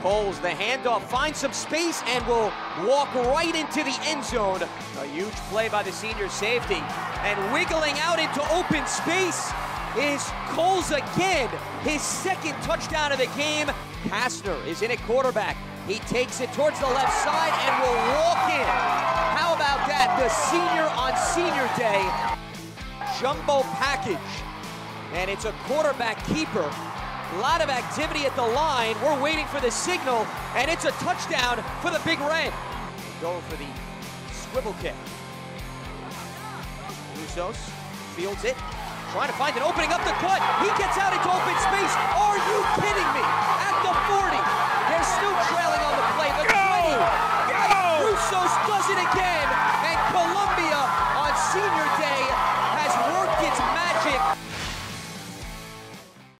Coles, the handoff, finds some space and will walk right into the end zone. A huge play by the senior safety. And wiggling out into open space is Coles again. His second touchdown of the game. Kastner is in at quarterback. He takes it towards the left side and will walk in. How about that? The senior on senior day. Jumbo package. And it's a quarterback keeper. A lot of activity at the line. We're waiting for the signal, and it's a touchdown for the Big Red. Go for the squib kick. Lusos fields it, trying to find an opening up the cut. He gets out into